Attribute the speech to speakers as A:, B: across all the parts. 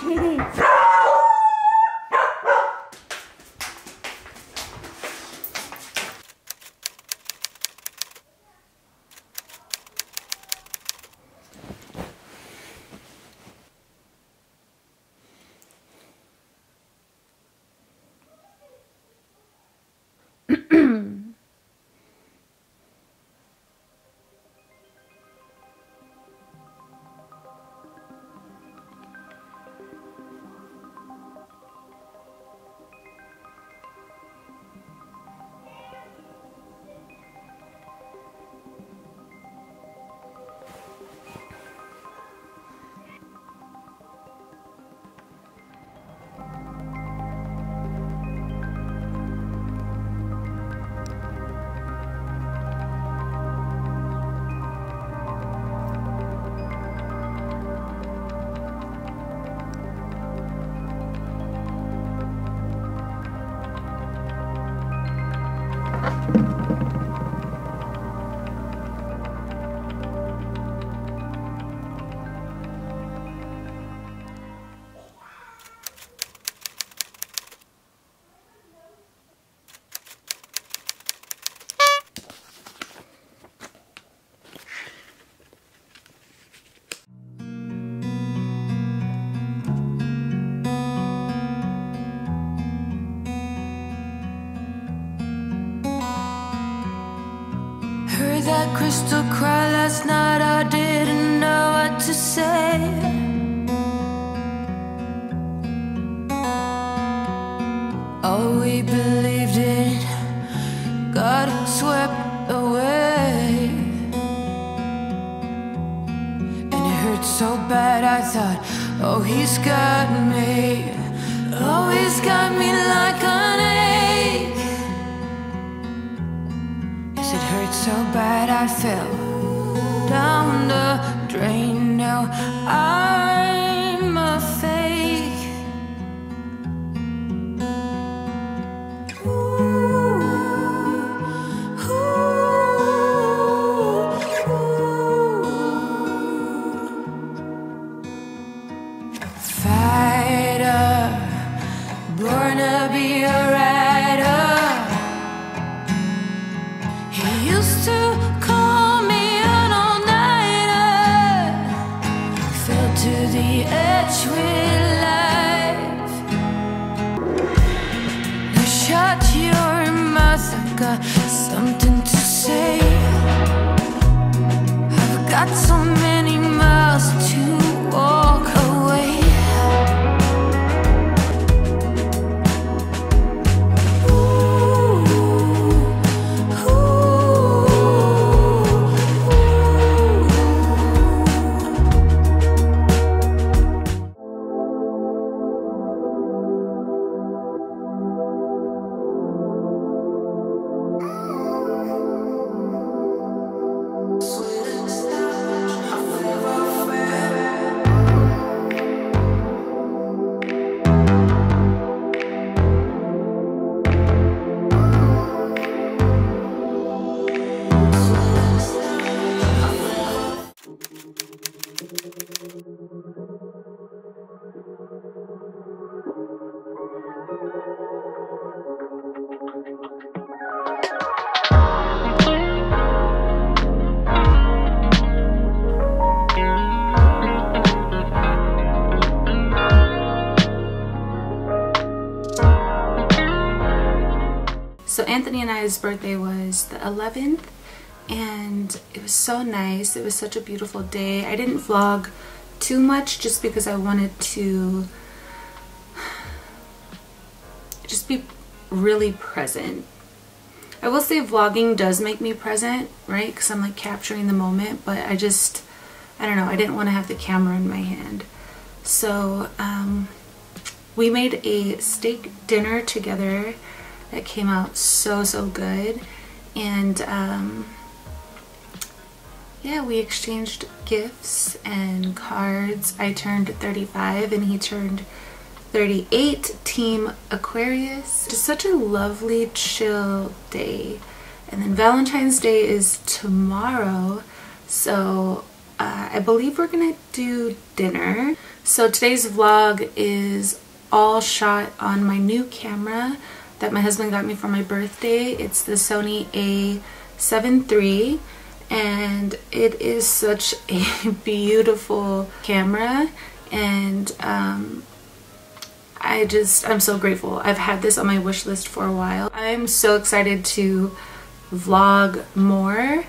A: Kitty. To cry last night, I didn't know what to say. All we believed in got swept away. And it hurt so bad, I thought, oh, he's got me. Oh, he's got me like an so bad, I fell down the touch your masaka So
B: Anthony and I's birthday was the 11th and it was so nice. It was such a beautiful day. I didn't vlog too much just because I wanted to just be really present. I will say vlogging does make me present, right? Because I'm like capturing the moment, but I just, I don't know, I didn't want to have the camera in my hand. So um, we made a steak dinner together that came out so, so good. And um, yeah, we exchanged gifts and cards. I turned 35 and he turned 38, Team Aquarius. Just such a lovely, chill day. And then Valentine's Day is tomorrow. So uh, I believe we're gonna do dinner. So today's vlog is all shot on my new camera that my husband got me for my birthday. It's the Sony A7 III and it is such a beautiful camera and um, I just, I'm so grateful. I've had this on my wish list for a while. I'm so excited to vlog more.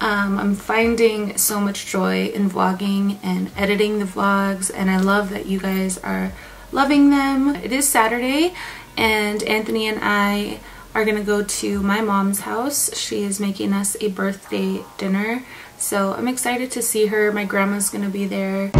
B: Um, I'm finding so much joy in vlogging and editing the vlogs and I love that you guys are loving them. It is Saturday and Anthony and I are gonna go to my mom's house. She is making us a birthday dinner. So I'm excited to see her. My grandma's gonna be there.